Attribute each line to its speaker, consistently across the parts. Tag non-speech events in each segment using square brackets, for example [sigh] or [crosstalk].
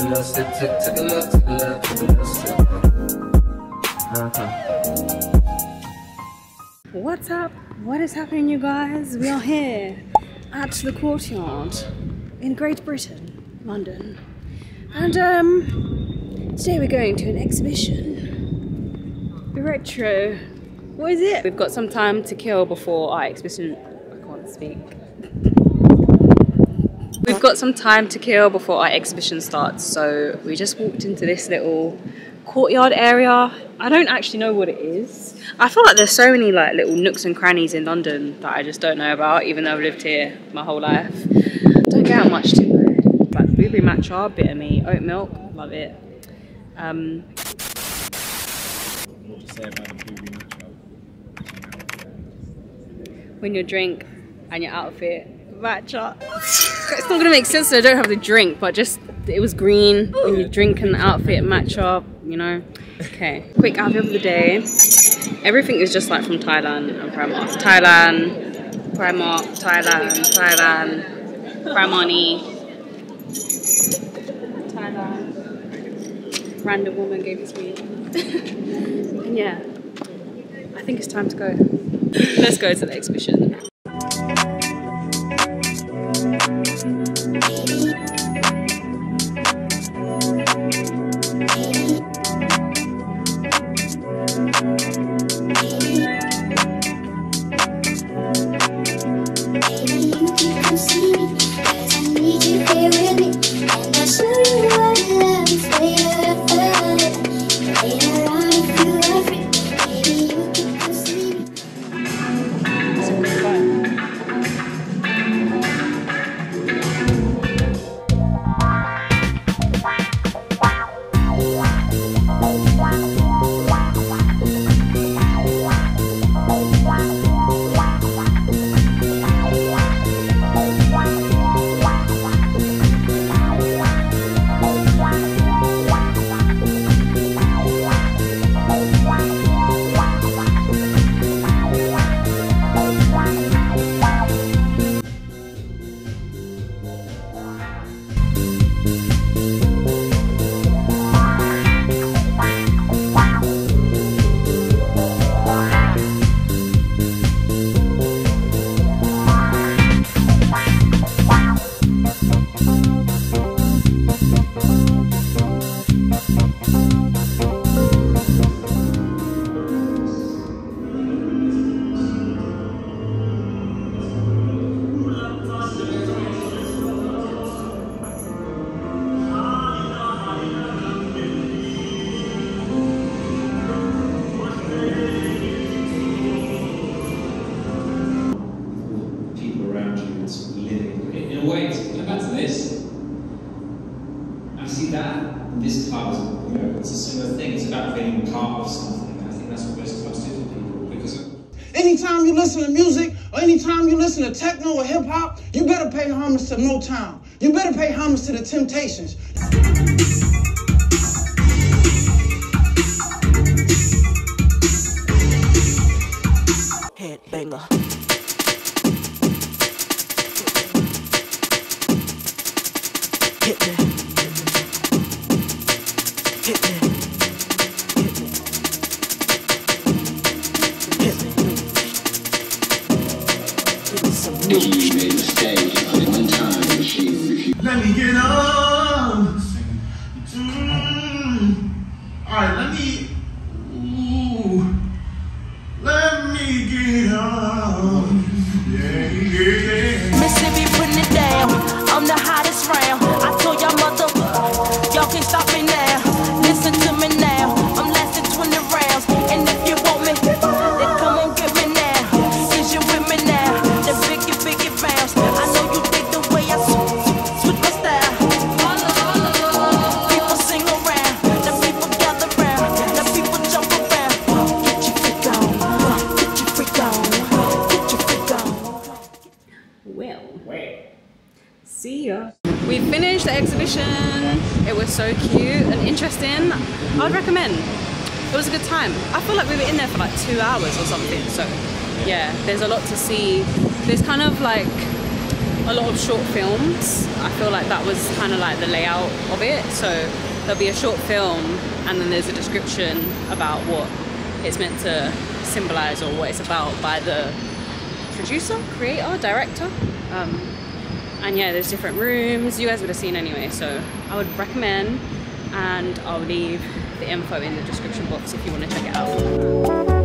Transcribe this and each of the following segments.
Speaker 1: a little sip, took, took a little, took a little, took a little sip. Uh-huh.
Speaker 2: What's up? What is happening, you guys? We are here at the courtyard in Great Britain, London. And um, today we're going to an exhibition. The retro. What is it? We've got some time to kill before our exhibition. I can't speak. [laughs] We've got some time to kill before our exhibition starts, so we just walked into this little courtyard area. I don't actually know what it is. I feel like there's so many like little nooks and crannies in London that I just don't know about, even though I've lived here my whole life. Don't get out much to it. Like blueberry matcha, bitter me, oat milk, love it. Um, when your drink and your outfit matcha. [laughs] it's not gonna make sense I don't have the drink, but just it was green. When you drink and the outfit match up, you know. Okay, quick outfit of the day. Everything is just like from Thailand and Primark. Thailand, Primark, Thailand, Thailand, Primani. Thailand. Random woman gave it to me. [laughs] yeah, I think it's time to go. Let's go to the exhibition.
Speaker 3: Living. In a way, it's go back to this. I see that. This club you know, it's a similar thing. It's about feeling part of something. I think that's what most clubs do for people because
Speaker 4: Anytime you listen to music or anytime you listen to techno or hip hop, you better pay homage to Motown. You better pay homage to the Temptations.
Speaker 5: Let me get on. Mm. All right, let me. Ooh. Let me get on. Yeah, yeah,
Speaker 6: putting it down. I'm the hottest round. I told y'all y'all can't stop me now.
Speaker 2: See ya. We finished the exhibition. It was so cute and interesting. I would recommend. It was a good time. I feel like we were in there for like two hours or something. So, yeah, there's a lot to see. There's kind of like a lot of short films. I feel like that was kind of like the layout of it. So there'll be a short film and then there's a description about what it's meant to symbolize or what it's about by the producer, creator, director. Um, and yeah, there's different rooms. You guys would have seen anyway, so I would recommend and I'll leave the info in the description box if you want to check it out.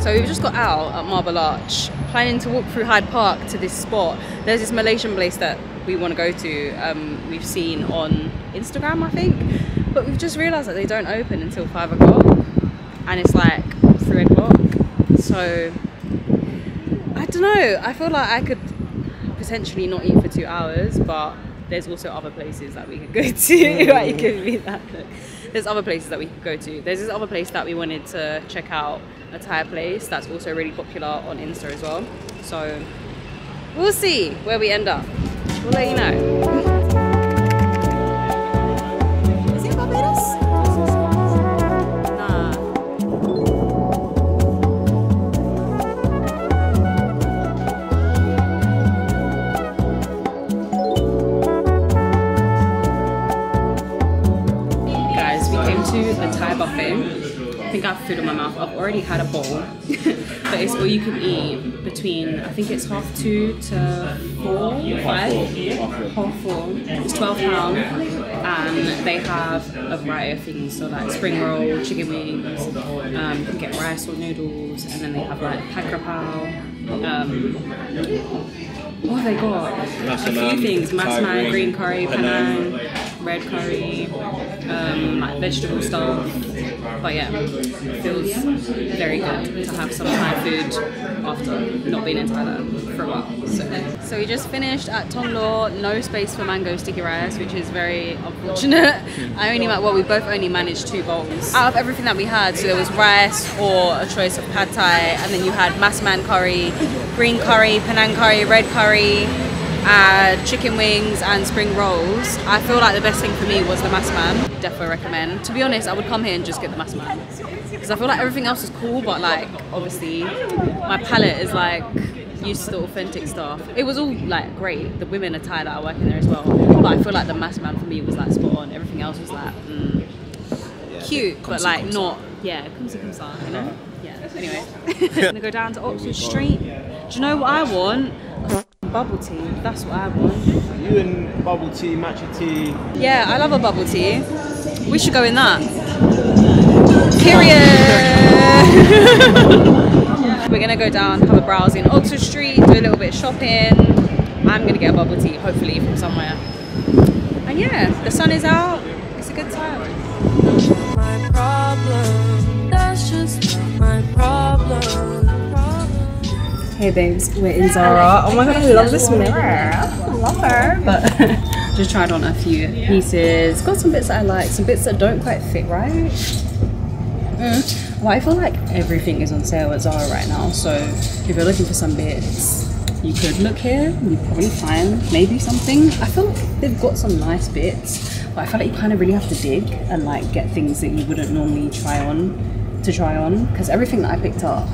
Speaker 2: So we've just got out at Marble Arch, planning to walk through Hyde Park to this spot. There's this Malaysian place that we want to go to. Um, we've seen on Instagram, I think, but we've just realised that they don't open until five o'clock, and it's like three o'clock. So I don't know. I feel like I could potentially not eat for two hours, but there's also other places that we could go to. like, give me that look. There's other places that we could go to. There's this other place that we wanted to check out, a Thai place that's also really popular on Insta as well. So we'll see where we end up. We'll let you know. Think I have food in my mouth. I've already had a bowl, [laughs] but it's all you can eat between, I think it's half two to four, five, half four. It's twelve pound, and they have a variety of things. So like spring roll, chicken wings. Um, you can get rice or noodles, and then they have like pakrapao. Um, what have they got? a few things: masman, green curry, panang, red curry, um, like vegetable stuff. But yeah, it feels very good to have some Thai food after not being in Thailand for a while. So, so we just finished at ThongLor, no space for mango sticky rice, which is very unfortunate. I only well, we both only managed two bowls out of everything that we had. So there was rice or a choice of pad thai, and then you had masman curry, green curry, panang curry, red curry uh, chicken wings and spring rolls. I feel like the best thing for me was the masman. Definitely recommend. To be honest, I would come here and just get the masman because I feel like everything else is cool, but like obviously my palate is like used to the authentic stuff. It was all like great. The women are Thai that are working there as well, but I feel like the masman for me was like spot on. Everything else was like mm, cute, but like not yeah, comes comes on, you know. Yeah. Anyway, I'm [laughs] gonna go down to Oxford Street. Do you know what I want? Bubble tea. That's what I want.
Speaker 7: You and bubble tea, matcha tea.
Speaker 2: Yeah, I love a bubble tea. We should go in that. Period. [laughs] We're gonna go down, have a browse in Oxford Street, do a little bit of shopping. I'm gonna get a bubble tea, hopefully from somewhere. And yeah, the sun is out. It's a good time.
Speaker 6: my problem. That's just my problem.
Speaker 2: Hey babes, we're in Zara. Oh my god, I love this mirror. I love her. But [laughs] just tried on a few pieces. Got some bits that I like, some bits that don't quite fit right. Mm. Well, I feel like everything is on sale at Zara right now. So if you're looking for some bits, you could look here. You probably find maybe something. I feel like they've got some nice bits, but I feel like you kind of really have to dig and like get things that you wouldn't normally try on to try on. Because everything that I picked up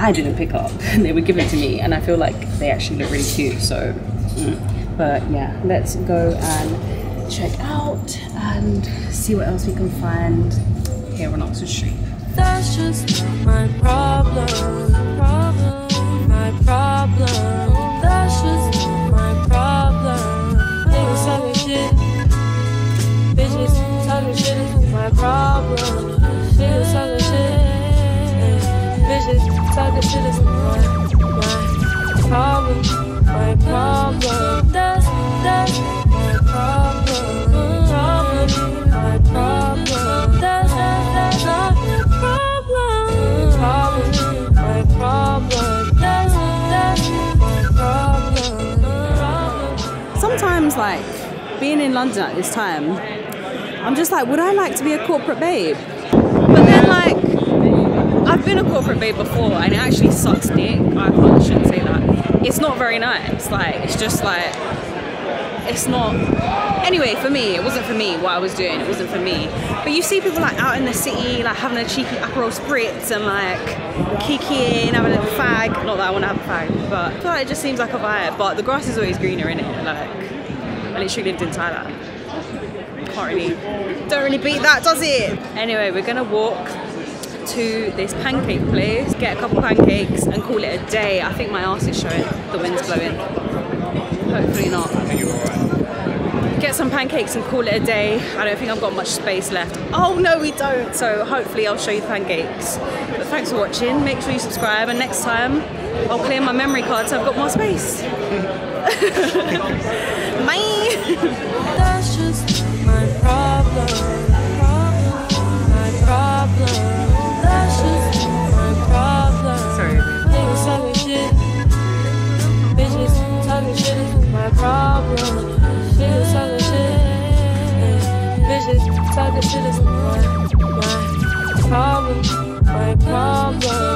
Speaker 2: I didn't pick up. And [laughs] they were given to me, and I feel like they actually look really cute. So, mm. but yeah, let's go and check out and see what else we can find here on Oxford Street.
Speaker 6: That's just my problem. Problem. My problem. That's just my problem.
Speaker 2: Sometimes, like being in London at this time, I'm just like, would I like to be a corporate babe? But then, like, I've been a corporate babe before, and it actually sucks dick. I shouldn't say that. it's not very nice. Like it's just like it's not anyway for me it wasn't for me what i was doing. It wasn't for me. But you see people like out in the city like having a cheeky aperol spritz and like kikiing having a little fag. Not that i want to have a fag but i feel like it just seems like a vibe. But the grass is always greener in it like i literally lived in thailand. Can't really don't really beat that does it? Anyway we're gonna walk to this pancake place get a couple pancakes and call it a day i think my ass is showing the wind's blowing hopefully not get some pancakes and call it a day. I don't think I've got much space left. Oh no, we don't. So hopefully I'll show you the pancakes. But thanks for watching. Make sure you subscribe and next time I'll clear my memory card so I've got more space. [laughs] Bye.
Speaker 6: That's just my problem. problem. Niggas talking shit. Bitches talking shit is my, my problem. My problem.